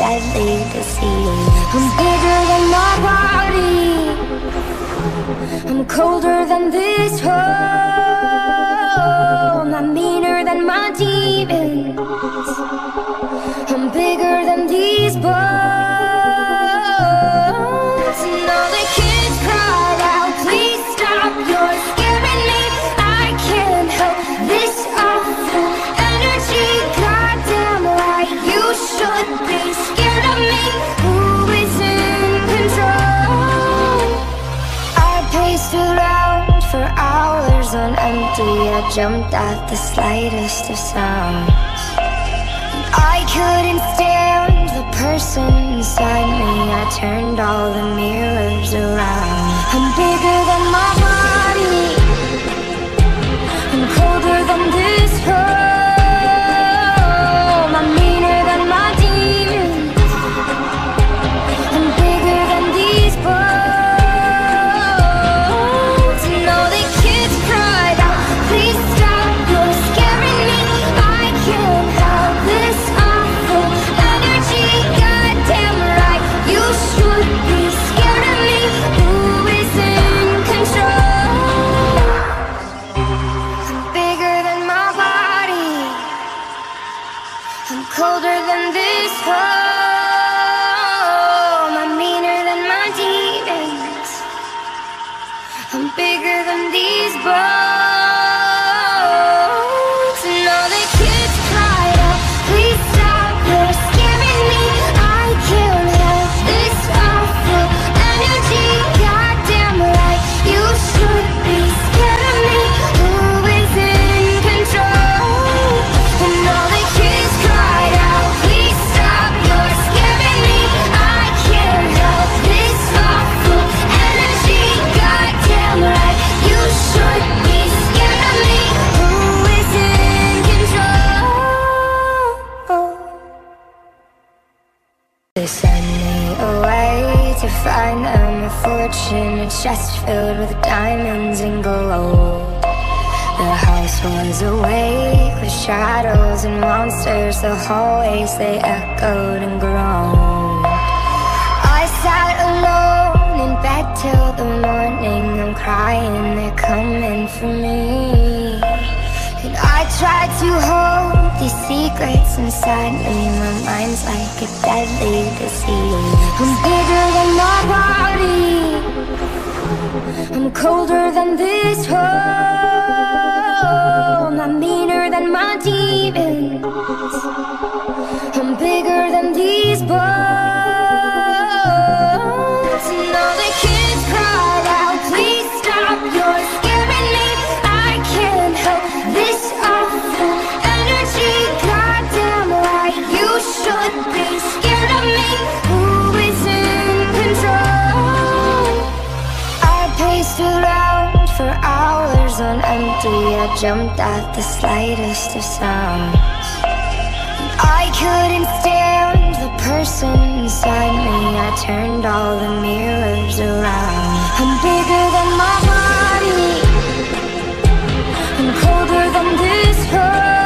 deadly disease. I'm bigger than my body. I'm colder than this home. Jumped at the slightest of sounds. I couldn't stand the person inside me. I turned all the mirrors around. I'm bigger than my body. The hallways they echoed and groaned. I sat alone in bed till the morning. I'm crying, they're coming for me. And I tried to hold these secrets inside me. My mind's like a deadly disease. I'm bigger than my body. I'm colder than this home. I'm meaner than my demons. I'm bigger than these bones. I jumped at the slightest of sounds. I couldn't stand the person inside me. I turned all the mirrors around. I'm bigger than my body. I'm colder than this home.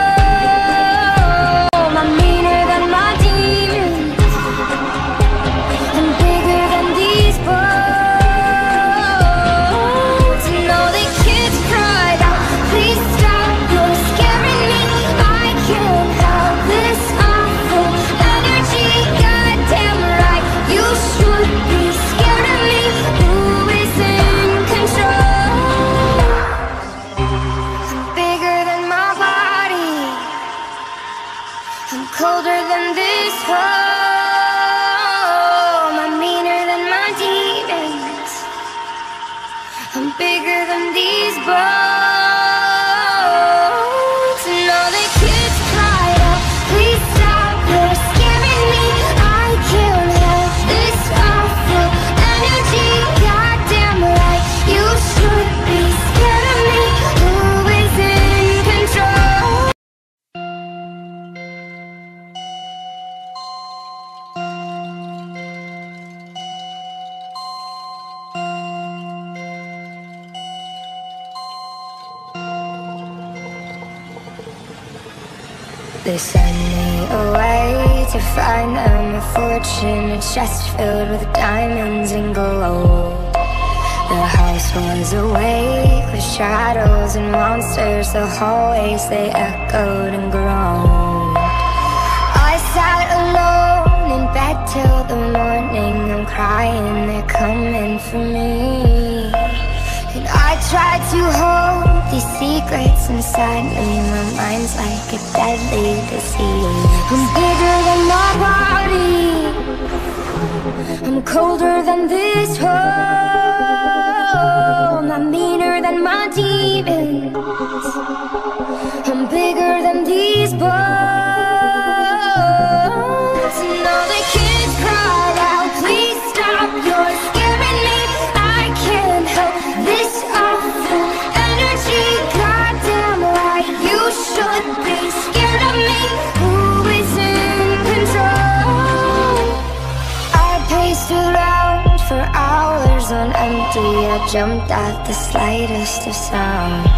Colder than this home. I'm meaner than my demons. I'm bigger than these bones. Chest filled with diamonds and gold. The house was awake with shadows and monsters The hallways they echoed and groaned. I sat alone in bed till the morning I'm crying, they're coming for me. And I tried to hold these secrets inside me My mind's like a deadly disease. I'm bigger than my body I'm colder than this home. I'm meaner than my demons. I'm bigger than these bones jumped at the slightest of sounds.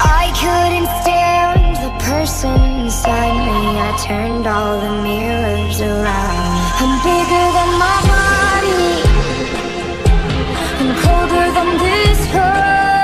I couldn't stand the person inside me. I turned all the mirrors around. I'm bigger than my body. I'm colder than this home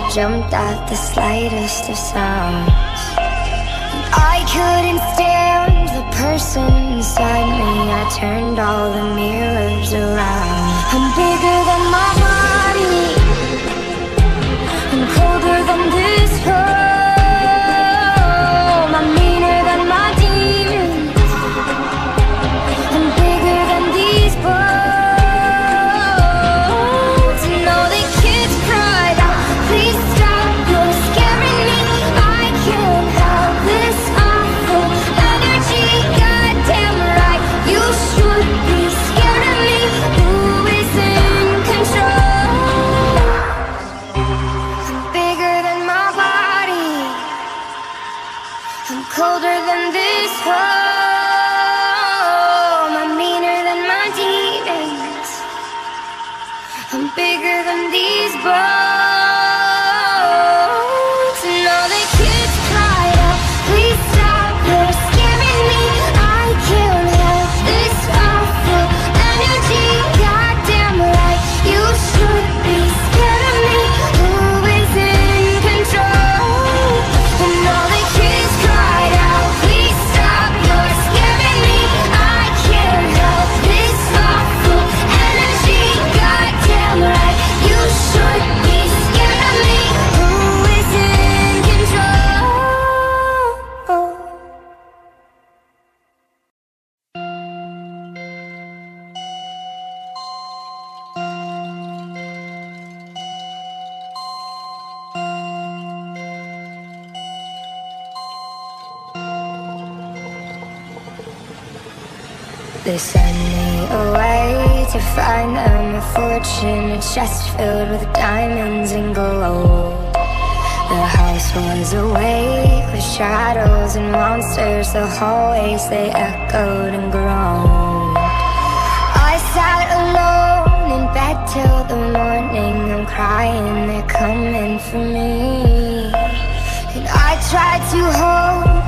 I jumped at the slightest of sounds. I couldn't stand the person inside me I turned all the mirrors around. I'm bigger than my body. I'm colder than this home find them a fortune A chest filled with diamonds and gold. The house was awake with shadows and monsters The hallways, they echoed and groaned. I sat alone in bed till the morning I'm crying, they're coming for me. And I tried to hold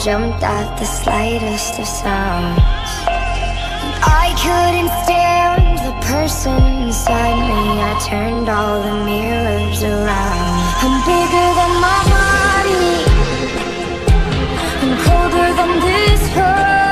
jumped at the slightest of sounds. I couldn't stand the person inside me. I turned all the mirrors around. I'm bigger than my body. I'm colder than this home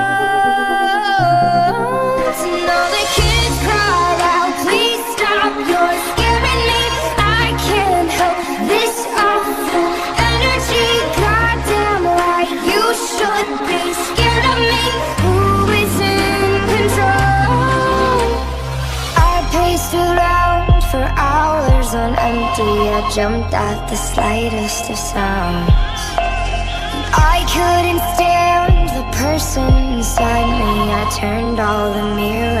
I jumped at the slightest of sounds I couldn't stand the person inside me. I turned all the mirrors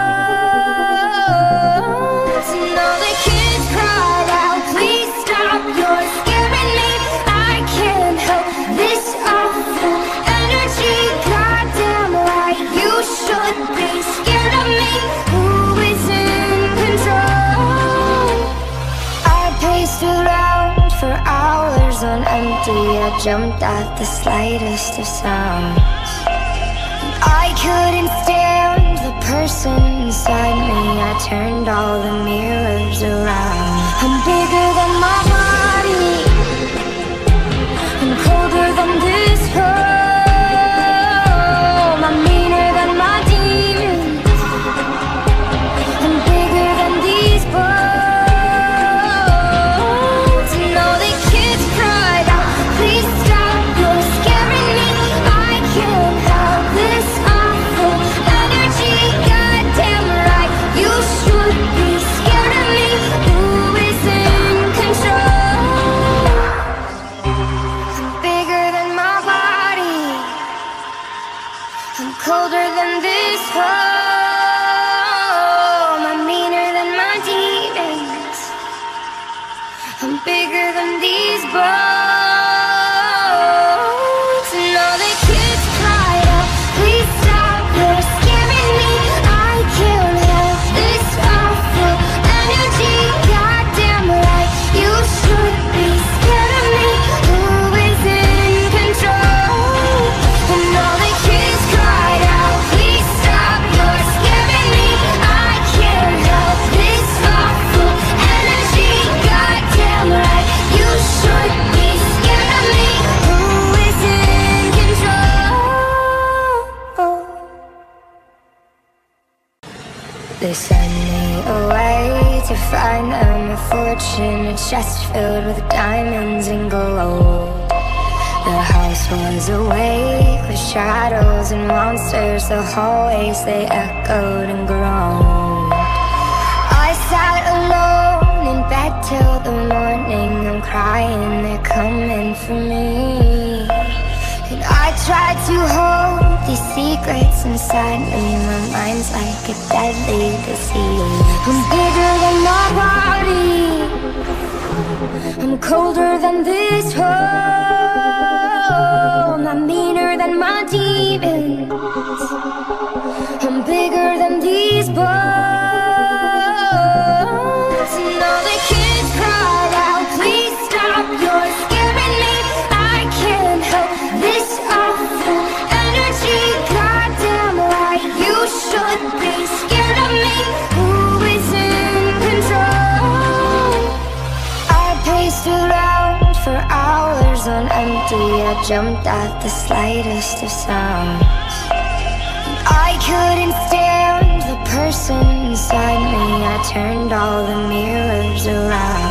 Jumped at the slightest of sounds. I couldn't stand the person inside me. I turned all the mirrors around. I'm bigger than my body. I'm colder than this home. Shadows and monsters. The hallways they echoed and groaned. I sat alone in bed till the morning. I'm crying, they're coming for me. And I tried to hold these secrets inside me. My mind's like a deadly disease. I'm bigger than my body. I'm colder than this home. I'm meaner than my demons. I'm bigger than these bones. Jumped at the slightest of sounds. I couldn't stand the person inside me. I turned all the mirrors around.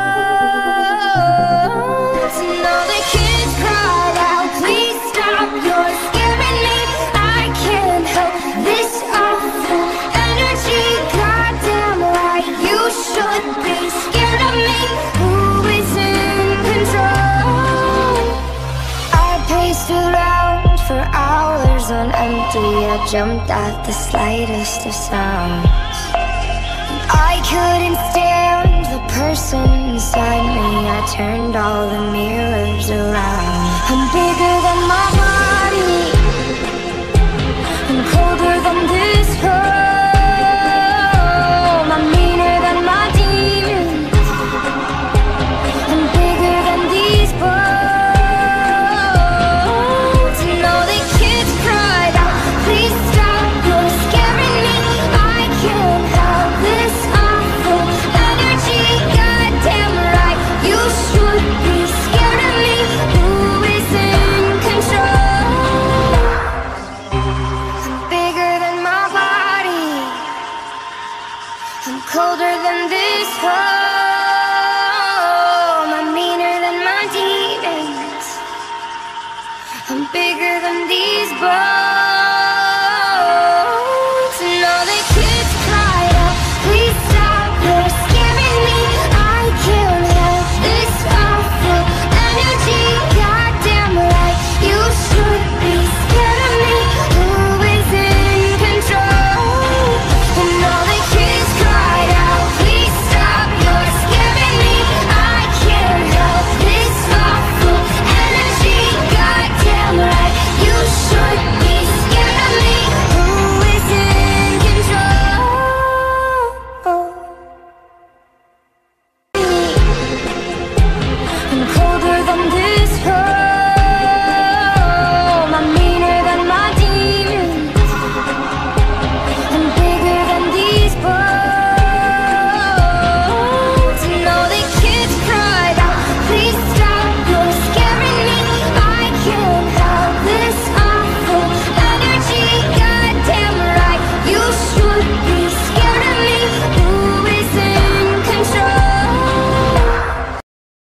jumped at the slightest of sounds. I couldn't stand the person inside me. I turned all the mirrors around. I'm bigger than my body. I'm colder than this home